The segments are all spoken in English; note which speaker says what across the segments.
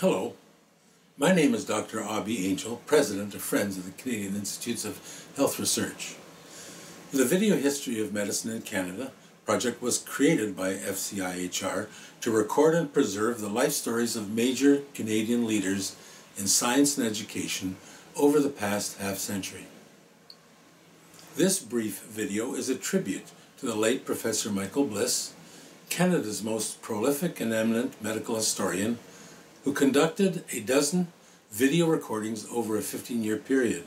Speaker 1: Hello, my name is Dr. Aubie Angel, President of Friends of the Canadian Institutes of Health Research. The Video History of Medicine in Canada project was created by FCIHR to record and preserve the life stories of major Canadian leaders in science and education over the past half century. This brief video is a tribute to the late Professor Michael Bliss, Canada's most prolific and eminent medical historian, who conducted a dozen video recordings over a 15 year period.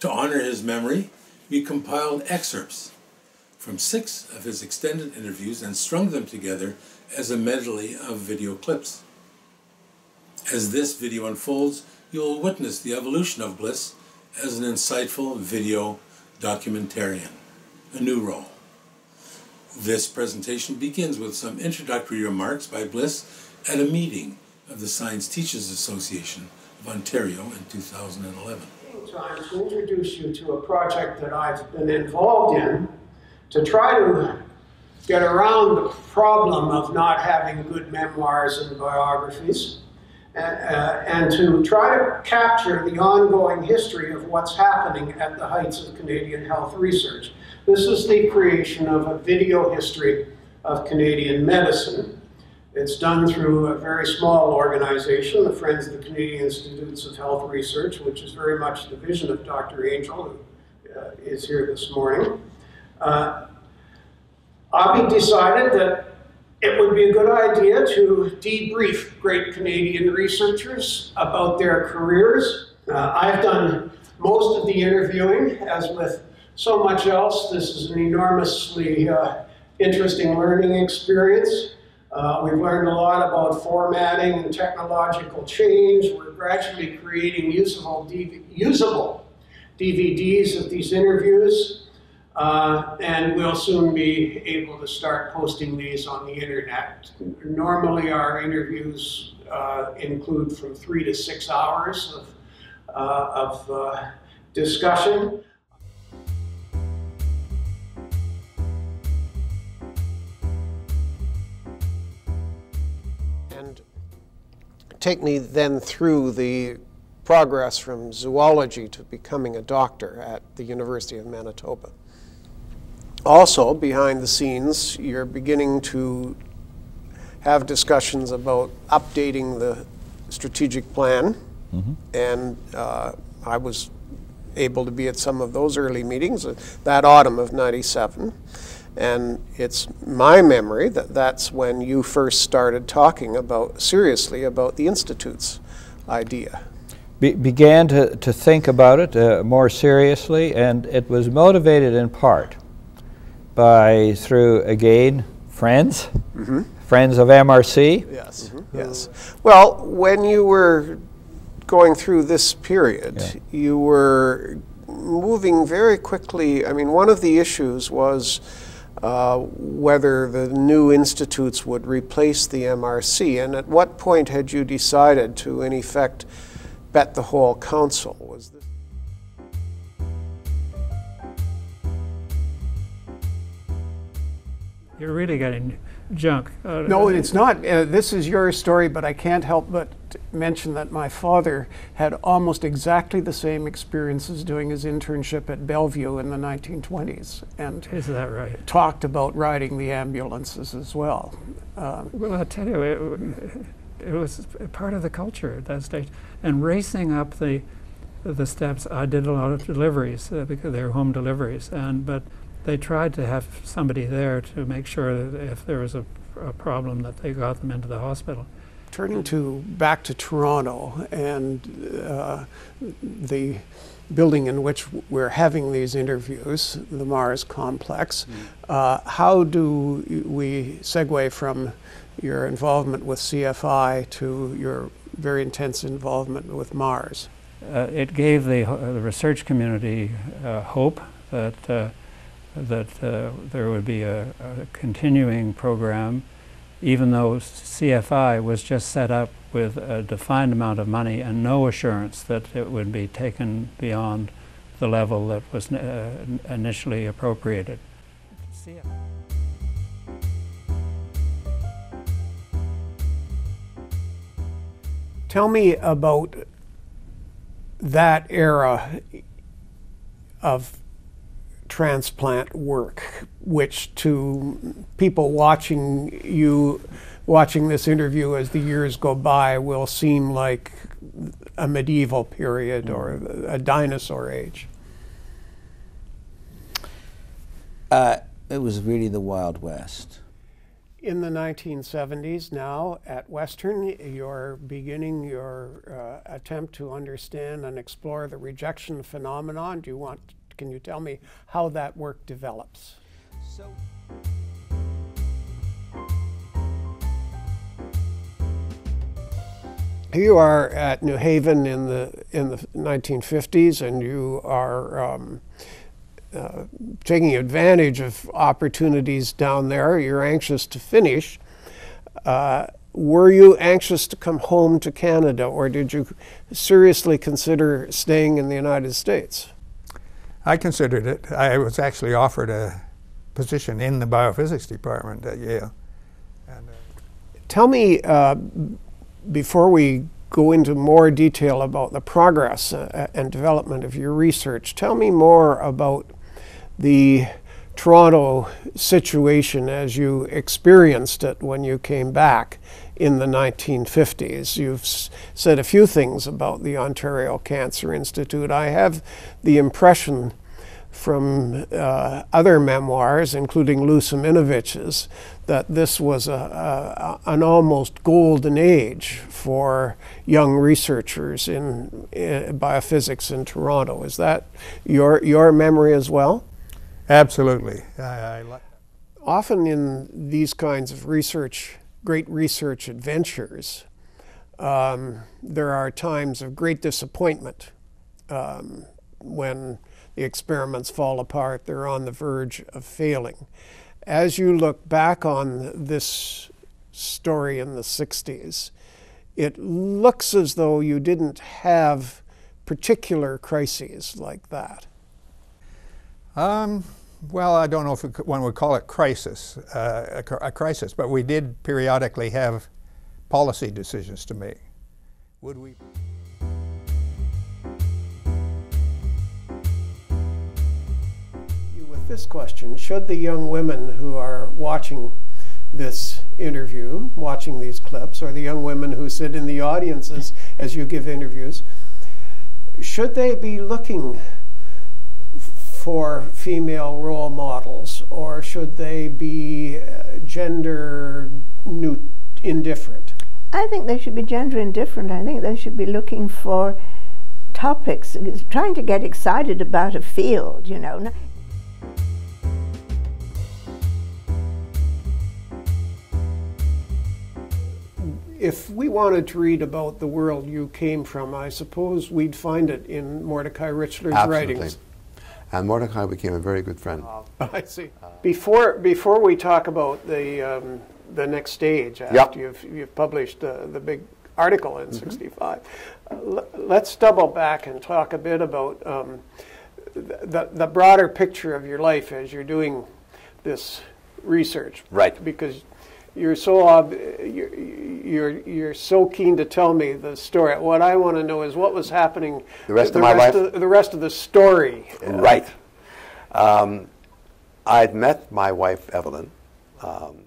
Speaker 1: To honor his memory, we compiled excerpts from six of his extended interviews and strung them together as a medley of video clips. As this video unfolds, you will witness the evolution of Bliss as an insightful video documentarian, a new role. This presentation begins with some introductory remarks by Bliss at a meeting of the Science Teachers Association of Ontario in 2011.
Speaker 2: Time to introduce you to a project that I've been involved in to try to get around the problem of not having good memoirs and biographies uh, and to try to capture the ongoing history of what's happening at the heights of Canadian health research. This is the creation of a video history of Canadian medicine. It's done through a very small organization, the Friends of the Canadian Institutes of Health Research, which is very much the vision of Dr. Angel, who uh, is here this morning. Uh, decided that it would be a good idea to debrief great Canadian researchers about their careers. Uh, I've done most of the interviewing, as with so much else. This is an enormously uh, interesting learning experience. Uh, we've learned a lot about formatting and technological change. We're gradually creating usable, DV usable DVDs of these interviews. Uh, and we'll soon be able to start posting these on the internet. Normally our interviews uh, include from three to six hours of, uh, of uh, discussion.
Speaker 3: Take me then through the progress from zoology to becoming a doctor at the University of Manitoba also, behind the scenes, you're beginning to have discussions about updating the strategic plan. Mm-hmm. And uh, I was able to be at some of those early meetings uh, that autumn of 97. And it's my memory that that's when you first started talking about seriously about the Institute's idea.
Speaker 4: Be- began to, to think about it uh, more seriously, and it was motivated in part by through again friends, mm-hmm. friends of MRC.
Speaker 3: Yes, mm-hmm. yes. Well, when you were going through this period, yeah. you were moving very quickly. I mean, one of the issues was. Uh, whether the new institutes would replace the MRC, and at what point had you decided to, in effect, bet the whole council? Was this
Speaker 5: You're really getting junk.
Speaker 2: Uh, no, it's not. Uh, this is your story, but I can't help but mention that my father had almost exactly the same experiences doing his internship at Bellevue in the 1920s, and
Speaker 5: is that right?
Speaker 2: Talked about riding the ambulances as well.
Speaker 5: Um, well, I tell you, it, it was part of the culture at that stage, and racing up the the steps. I did a lot of deliveries uh, because they were home deliveries, and but they tried to have somebody there to make sure that if there was a, a problem that they got them into the hospital.
Speaker 2: Turning to back to Toronto and uh, the building in which we're having these interviews, the Mars Complex, mm. uh, how do we segue from your involvement with CFI to your very intense involvement with Mars?
Speaker 5: Uh, it gave the, the research community uh, hope that uh, that uh, there would be a, a, continuing program, even though CFI was just set up with a defined amount of money and no assurance that it would be taken beyond the level that was uh, initially appropriated.
Speaker 2: Tell me about that era of transplant work, which to people watching you, watching this interview as the years go by, will seem like a medieval period or a dinosaur age.
Speaker 6: Uh, it was really the Wild West.
Speaker 2: In the 1970s, now at Western, you're beginning your uh, attempt to understand and explore the rejection phenomenon. Do you want? Can you tell me how that work develops? So. you are at New Haven in the in the 1950s, and you are um, uh, taking advantage of opportunities down there. You're anxious to finish. Uh, were you anxious to come home to Canada, or did you seriously consider staying in the United States?
Speaker 7: I considered it. I was actually offered a position in the biophysics department at Yale.
Speaker 2: And, uh, Tell me, uh, before we go into more detail about the progress uh, and development of your research, tell me more about the Toronto situation as you experienced it when you came back in the 1950s. You've said a few things about the Ontario Cancer Institute. I have the impression from uh, other memoirs, including Lou Siminovitch's, that this was a, a, an almost golden age for young researchers in, in biophysics in Toronto. Is that your, your memory as well?
Speaker 7: Absolutely. I, I like
Speaker 2: Often in these kinds of research, great research adventures, um, there are times of great disappointment um, when the experiments fall apart, they're on the verge of failing. As you look back on this story in the 60s, it looks as though you didn't have particular crises like that.
Speaker 7: Um, well, I don't know if one would call it crisis, uh, a, a, crisis, but we did periodically have policy decisions to make. Would we?
Speaker 2: With this question, should the young women who are watching this interview, watching these clips, or the young women who sit in the audiences as you give interviews, should they be looking for female role models, or should they be uh, gender indifferent?
Speaker 8: I think they should be gender indifferent. I think they should be looking for topics, trying to get excited about a field, you know.
Speaker 2: If we wanted to read about the world you came from, I suppose we'd find it in Mordecai Richler's
Speaker 9: Absolutely.
Speaker 2: writings
Speaker 9: and Mordecai became a very good friend.
Speaker 2: I see. Before before we talk about the um, the next stage after yep. you've you've published uh, the big article in '65, mm-hmm. uh, let's double back and talk a bit about um, the the broader picture of your life as you're doing this research.
Speaker 9: Right.
Speaker 2: Because you're so ob- you're, you're you're so keen to tell me the story. What I want to know is what was happening.
Speaker 9: The rest the of my rest
Speaker 2: life. Of, the rest of the story.
Speaker 9: Right. Um, I'd met my wife Evelyn. Um,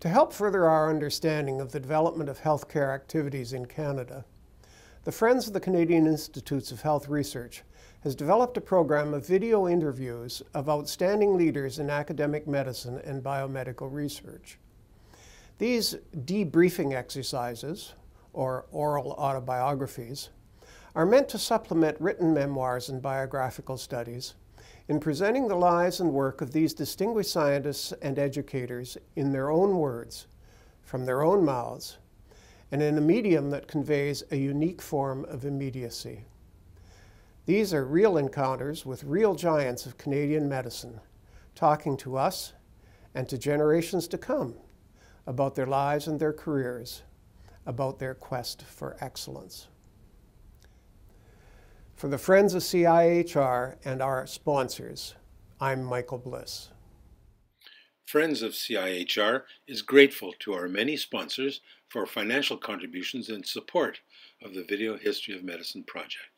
Speaker 2: to help further our understanding of the development of healthcare activities in Canada, the Friends of the Canadian Institutes of Health Research has developed a program of video interviews of outstanding leaders in academic medicine and biomedical research. These debriefing exercises, or oral autobiographies, are meant to supplement written memoirs and biographical studies in presenting the lives and work of these distinguished scientists and educators in their own words, from their own mouths, and in a medium that conveys a unique form of immediacy. These are real encounters with real giants of Canadian medicine, talking to us and to generations to come about their lives and their careers, about their quest for excellence. For the Friends of CIHR and our sponsors, I'm Michael Bliss.
Speaker 1: Friends of CIHR is grateful to our many sponsors for financial contributions and support of the Video History of Medicine project.